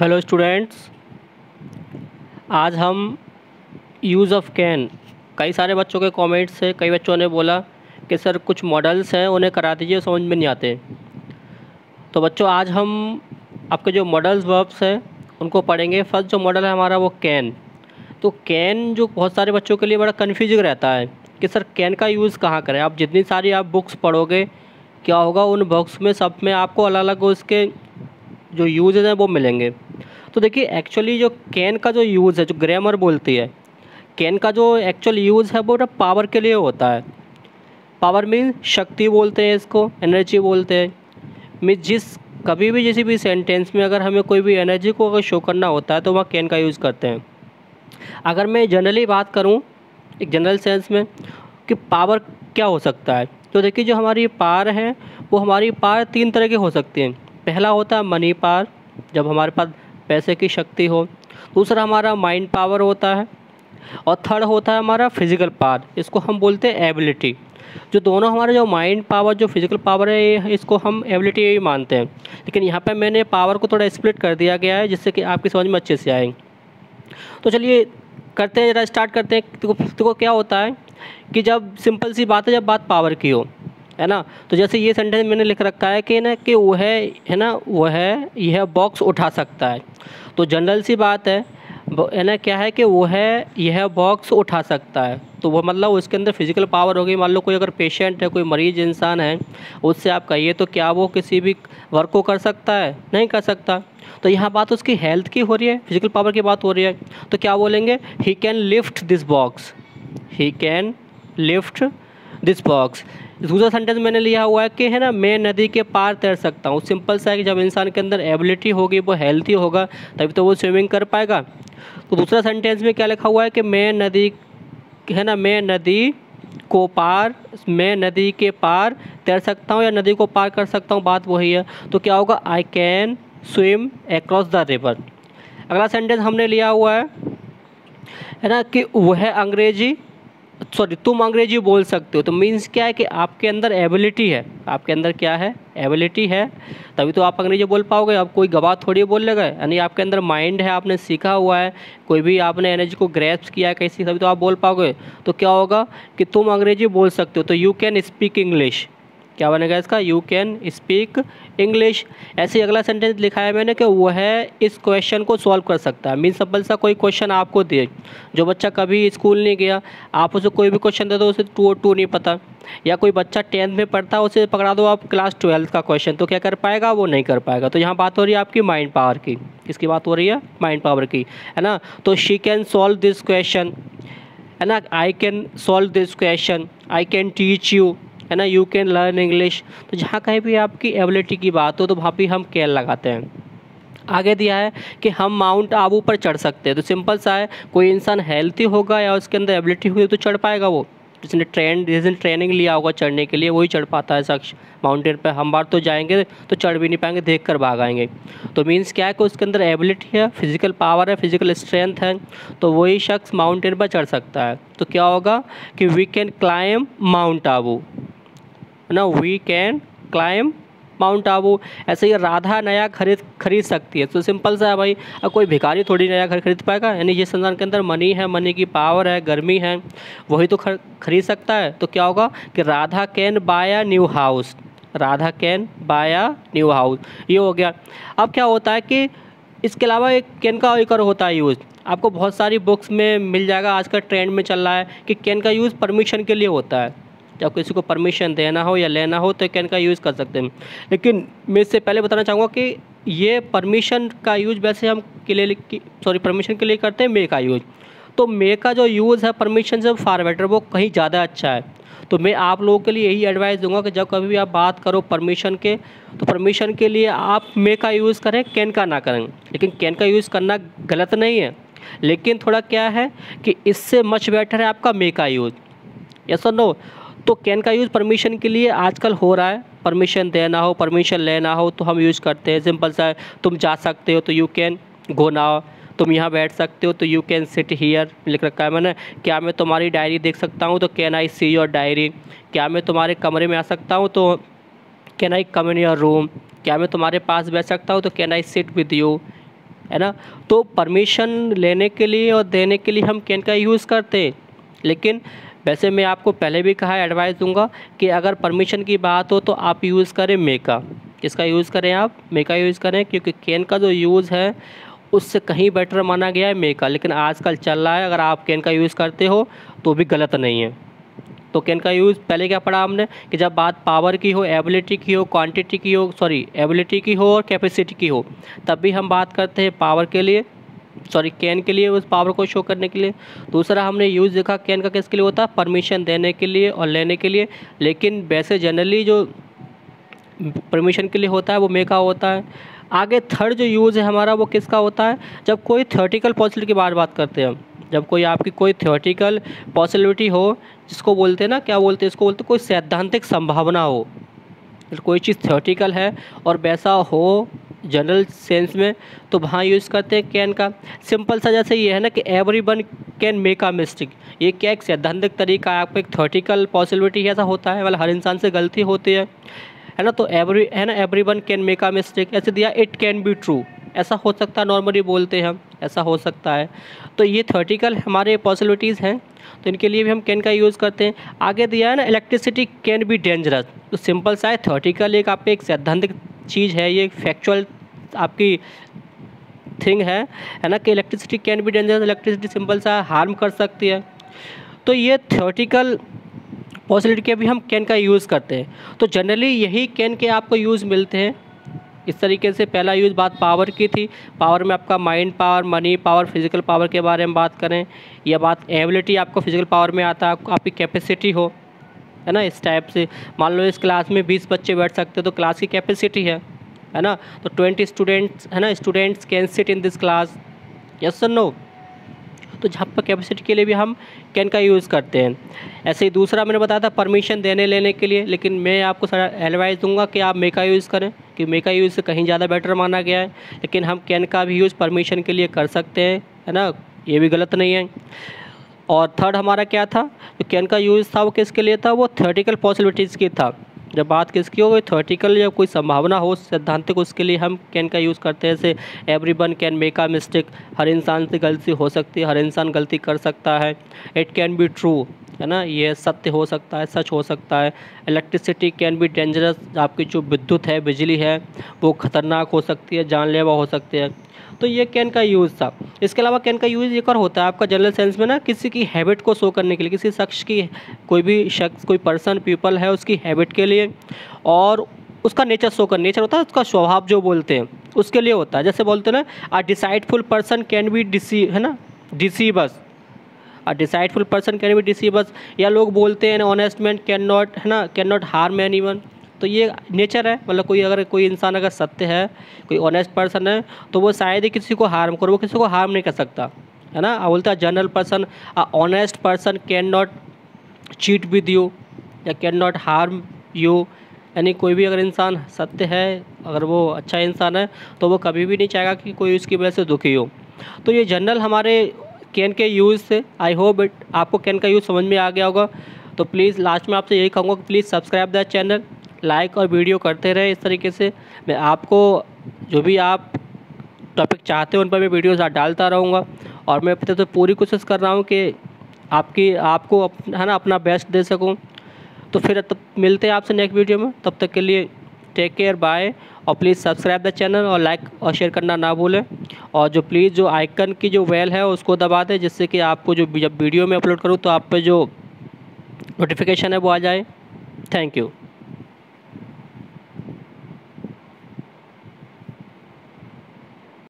Hello students आज हम use of can कई सारे बच्चों के कमेंट्स से कई बच्चों ने बोला कि सर कुछ मॉडल्स हैं, उन्हें करा दीजिए, समझ में नहीं आते। तो बच्चों, आज हम आपके जो मॉडल्स वर्ब्स हैं, उनको पढ़ेंगे। फ़र्स्ट जो मॉडल है हमारा, वो कैन तो कैन जो बहुत सारे बच्चों के लिए बड़ा कन्फ्यूजिंग रहता है कि सर कैन का यूज़ कहाँ करें? आप जितनी सारी आप बुक्स पढ़ोगे, क्या होगा उन बुक्स में, सब में आपको अलग अलग उसके जो यूज़ हैं, वो मिलेंगे। तो देखिए एक्चुअली जो कैन का जो यूज़ है, जो ग्रामर बोलती है कैन का जो एक्चुअल यूज़ है, वो पावर के लिए होता है। पावर मीन शक्ति बोलते हैं इसको एनर्जी बोलते हैं। मीन जिस, कभी भी किसी भी सेंटेंस में अगर हमें कोई भी एनर्जी को अगर शो करना होता है तो वहाँ कैन का यूज़ करते हैं। अगर मैं जनरली बात करूँ, एक जनरल सेंस में, कि पावर क्या हो सकता है? तो देखिए, जो हमारी पार है, वो हमारी पार तीन तरह के हो सकती हैं। पहला होता है मनी पार जब हमारे पास पैसे की शक्ति हो। दूसरा हमारा माइंड पावर होता है और थर्ड होता है हमारा फ़िज़िकल पावर इसको हम बोलते हैं एबिलिटी जो दोनों हमारे जो माइंड पावर जो फ़िज़िकल पावर है इसको हम एबिलिटी ही मानते हैं। लेकिन यहाँ पे मैंने पावर को थोड़ा स्प्लिट कर दिया गया है जिससे कि आपकी समझ में अच्छे से आए। तो चलिए करते हैं ज़रा स्टार्ट करते हैं। तो, तो क्या होता है कि जब सिंपल सी बात है जब बात पावर की हो है ना? तो जैसे ये सेंटेंस मैंने लिख रखा है कि ना, कि वह है ना, वह यह बॉक्स उठा सकता है। तो जनरल सी बात है है ना, क्या है कि वो है यह बॉक्स उठा सकता है। तो वो मतलब उसके अंदर फ़िज़िकल पावर होगी। मान लो कोई अगर पेशेंट है, कोई मरीज़ इंसान है, उससे आप कहिए तो क्या वो किसी भी वर्क को कर सकता है? नहीं कर सकता। तो यहाँ बात उसकी हेल्थ की हो रही है फ़िज़िकल पावर की बात हो रही है। तो क्या बोलेंगे? He can lift this box he can lift this box दूसरा सेंटेंस मैंने लिया हुआ है कि है ना, मैं नदी के पार तैर सकता हूँ। सिंपल सा है कि जब इंसान के अंदर एबिलिटी होगी, वो हेल्थी होगा, तभी तो वो स्विमिंग कर पाएगा। तो दूसरा सेंटेंस में क्या लिखा हुआ है कि मैं नदी, है ना, मैं नदी को पार, मैं नदी के पार तैर सकता हूँ या नदी को पार कर सकता हूँ, बात वही है। तो क्या होगा? I can swim across the river अगला सेंटेंस हमने लिया हुआ है है ना, कि वह अंग्रेज़ी सॉरी तुम अंग्रेज़ी बोल सकते हो तो मीन्स क्या है कि आपके अंदर एबिलिटी है। आपके अंदर क्या है? एबिलिटी है। तभी तो आप अंग्रेज़ी बोल पाओगे आप कोई गवाह थोड़ी बोल लेगा यानी आपके अंदर माइंड है, आपने सीखा हुआ है, कोई भी आपने एनर्जी को ग्रेप्स किया है कैसी तभी तो आप बोल पाओगे। तो क्या होगा कि तुम अंग्रेज़ी बोल सकते हो तो यू कैन स्पीक इंग्लिश क्या बनेगा इसका? यू कैन स्पीक इंग्लिश ऐसे अगला सेंटेंस लिखा है मैंने कि वह इस क्वेश्चन को सॉल्व कर सकता है। मीन सब्बल सा कोई क्वेश्चन आपको दे। जो बच्चा कभी स्कूल नहीं गया, आप उसे कोई भी क्वेश्चन दे दो, उसे टू टू नहीं पता। या कोई बच्चा टेंथ में पढ़ता है, उसे पकड़ा दो आप क्लास ट्वेल्थ का क्वेश्चन तो क्या कर पाएगा? वो नहीं कर पाएगा। तो यहाँ बात हो रही है आपकी माइंड पावर की। किसकी बात हो रही है? माइंड पावर की। है ना? तो she can solve this question है ना? I can solve this question I can teach you है ना यू कैन लर्न इंग्लिश तो जहाँ कहीं भी आपकी एबिलिटी की बात हो तो वहाँ भी हम कैन लगाते हैं। आगे दिया है कि हम माउंट आबू पर चढ़ सकते हैं। तो सिंपल सा है, कोई इंसान हेल्थी होगा या उसके अंदर एबिलिटी हुई तो चढ़ पाएगा वो। जिसने ट्रेन जिसने ट्रेनिंग लिया होगा चढ़ने के लिए, वही चढ़ पाता है शख्स माउंटेन पर हम बार तो जाएँगे तो चढ़ भी नहीं पाएँगे देख कर भाग आएँगे। तो मीन्स क्या है कि उसके अंदर एबिलिटी है फ़िज़िकल पावर है फ़िज़िकल स्ट्रेंथ है तो वही शख्स माउंटेन पर चढ़ सकता है। तो क्या होगा कि we can climb Mount Abu ना we can climb Mount Abu ऐसे ही राधा नया खरीद खरीद सकती है। तो सिंपल सा है भाई, अब कोई भिखारी थोड़ी नया घर खरीद पाएगा? यानी जिस संसार के अंदर मनी है मनी की पावर है, गर्मी है, वही तो खरीद सकता है। तो क्या होगा कि Radha can buy a new house Radha can buy a new house ये हो गया। अब क्या होता है कि इसके अलावा एक कैन का एक और होता है यूज़ आपको बहुत सारी बुक्स में मिल जाएगा आज ट्रेंड में चल रहा है कि कैन का यूज़ परमिशन के लिए होता है। जब किसी को परमिशन देना हो या लेना हो तो कैन का यूज़ कर सकते हैं। लेकिन मैं इससे पहले बताना चाहूँगा कि ये परमिशन का यूज़ वैसे हम के लिए सॉरी परमिशन के लिए करते हैं मे का यूज़ तो मे का जो यूज़ है परमिशन से फार बेटर वो कहीं ज़्यादा अच्छा है। तो मैं आप लोगों के लिए यही एडवाइस दूँगा कि जब कभी भी आप बात करो परमिशन के तो परमिशन के लिए आप मे का यूज़ करें कैन का ना करें। लेकिन कैन का यूज़ करना गलत नहीं है। लेकिन थोड़ा क्या है कि इससे मच बेटर है आपका मे का यूज़ यस और नो तो कैन का यूज़ परमिशन के लिए आजकल हो रहा है। परमिशन देना हो परमिशन लेना हो तो हम यूज़ करते हैं। सिंपल सा, तुम जा सकते हो तो यू कैन गो नाउ तुम यहाँ बैठ सकते हो तो यू कैन सिट हीयर लिख रखा है मैंने। क्या मैं तुम्हारी डायरी देख सकता हूँ? तो can I see your diary क्या मैं तुम्हारे कमरे में आ सकता हूँ? तो can I come in your room क्या मैं तुम्हारे पास बैठ सकता हूँ? तो can I sit with you है ना? तो परमिशन लेने के लिए और देने के लिए हम कैन का यूज़ करते हैं। लेकिन वैसे मैं आपको पहले भी कहा एडवाइस दूँगा कि अगर परमिशन की बात हो तो आप यूज़ करें मेका किसका यूज़ करें आप? मेका यूज़ करें, क्योंकि कैन का जो यूज़ है, उससे कहीं बेटर माना गया है मेका लेकिन आजकल चल रहा है, अगर आप कैन का यूज़ करते हो तो भी गलत नहीं है। तो कैन का यूज़ पहले क्या पढ़ा हमने? कि जब बात पावर की हो एबिलिटी की हो क्वांटिटी की हो सॉरी एबिलिटी की हो और कैपेसिटी की हो, तब भी हम बात करते हैं पावर के लिए। सॉरी, कैन के लिए, उस पावर को शो करने के लिए। दूसरा, हमने यूज़ देखा कैन का किसके लिए होता? है परमिशन देने के लिए और लेने के लिए। लेकिन वैसे जनरली जो परमिशन के लिए होता है, वो मेका होता है। आगे थर्ड जो यूज़ है हमारा, वो किसका होता है? जब कोई थर्टिकल पॉसिबिलिटी की बात बात करते हैं जब कोई आपकी कोई थियोटिकल पॉसिबिलिटी हो, जिसको बोलते हैं ना, क्या बोलते हैं, इसको बोलते कोई सैद्धांतिक संभावना हो। कोई चीज़ थियोटिकल है और वैसा हो जनरल सेंस में तो वहाँ यूज़ करते हैं कैन का। सिंपल सा जैसे ये है ना कि every one can make a mistake ये क्या एक सैद्धांतिक तरीका है? आपको एक थर्टिकल पॉसिबिलिटी ऐसा होता है? मतलब हर इंसान से गलती होती है। है ना? तो एवरी है ना? Every one can make a mistake ऐसे दिया इट कैन बी ट्रू ऐसा हो सकता है नॉर्मली बोलते हैं हम। ऐसा हो सकता है। तो ये थर्टिकल हमारे पॉसिबिलिटीज़ हैं। तो इनके लिए भी हम कैन का यूज़ करते हैं। आगे दिया है ना इलेक्ट्रिसिटी कैन बी डेंजरस तो सिंपल सा है थर्टिकल एक आपके एक सैद्धांतिक चीज़ है। ये एक फैक्चुअल आपकी थिंग है है ना, कि electricity can be dangerous electricity simple सा हार्म कर सकती है। तो ये थियोटिकल पॉसिबिलिटी के भी हम कैन का यूज़ करते हैं। तो जनरली यही कैन के आपको यूज़ मिलते हैं। इस तरीके से पहला यूज़ बात पावर की थी। पावर में आपका mind power money power physical power के बारे में बात करें, या बात एबिलिटी आपको फ़िज़िकल पावर में आता है आपकी कैपेसिटी हो, है ना, इस टाइप से। मान लो इस क्लास में बीस बच्चे बैठ सकते हैं तो क्लास की कैपेसिटी है। है ना? तो ट्वेंटी स्टूडेंट्स है ना students can sit in this class yes sir no तो जहाँ पर कैपेसिटी के लिए भी हम कैन का यूज़ करते हैं। ऐसे ही दूसरा मैंने बताया था परमिशन देने लेने के लिए, लेकिन मैं आपको सारा एडवाइस दूँगा कि आप मेका यूज़ करें, कि मेका यूज़ से कहीं ज़्यादा बेटर माना गया है, लेकिन हम कैन का भी यूज़ परमिशन के लिए कर सकते हैं, है ना? ये भी गलत नहीं है। और थर्ड हमारा क्या था? कैन का यूज़ था वो किसके लिए था? वो थर्टिकल पॉसिबिलिटीज़ की था। जब बात किसकी हो गई थर्टिकल या कोई संभावना हो, सैद्धांतिक, उसके लिए हम कैन का यूज़ करते हैं, जैसे every one can make a mistake हर इंसान से गलती हो सकती है, हर इंसान गलती कर सकता है इट कैन बी ट्रू है ना? ये सत्य हो सकता है, सच हो सकता है। इलेक्ट्रिसिटी कैन बी डेंजरस आपकी जो विद्युत है, बिजली है, वो ख़तरनाक हो सकती है, जानलेवा हो सकती है। तो ये कैन का यूज़ था। इसके अलावा कैन का यूज़ एक और होता है आपका जनरल सेंस में ना, किसी की हैबिट को शो करने के लिए, किसी शख्स की, कोई भी शख्स, कोई पर्सन पीपल है उसकी हैबिट के लिए, और उसका नेचर शो कर नेचर होता है, उसका स्वभाव जो बोलते हैं, उसके लिए होता है। जैसे बोलते हैं ना a deceitful person can be DC है ना? Deceivers a deceitful person can be deceivers या लोग बोलते हैं ऑनेस्ट मैन कैन नॉट है ना can not harm any one तो ये नेचर है। मतलब कोई अगर कोई इंसान अगर सत्य है, कोई ऑनेस्ट पर्सन है तो वो शायद ही किसी को हार्म करो, वो किसी को हार्म नहीं कर सकता, है ना? बोलता है general person a honest person can not cheat with you या कैन नॉट हार्म यू यानी कोई भी अगर इंसान सत्य है, अगर वो अच्छा इंसान है तो वो कभी भी नहीं चाहेगा कि कोई उसकी वजह से दुखी हो। तो ये जनरल हमारे कैन के यूज़ से आई होप आपको कैन का यूज़ समझ में आ गया होगा। तो प्लीज़ लास्ट में आपसे यही कहूँगा कि please subscribe the channel like और वीडियो करते रहे इस तरीके से। मैं आपको जो भी आप टॉपिक चाहते हो, उन पर मैं वीडियोज़ डालता रहूँगा। और मैं अपने तो पूरी कोशिश कर रहा हूँ कि आपकी, आपको है ना, अपना बेस्ट दे सकूँ। तो फिर तब मिलते हैं आपसे नेक्स्ट वीडियो में। तब तक के लिए टेक केयर बाय और प्लीज़ सब्सक्राइब द चैनल और लाइक और शेयर करना ना भूलें। और जो प्लीज़ जो आइकन की जो वेल है, उसको दबा दें, जिससे कि आपको जो जब वीडियो में अपलोड करूँ तो आप पे जो नोटिफिकेशन है, वो आ जाए। Thank you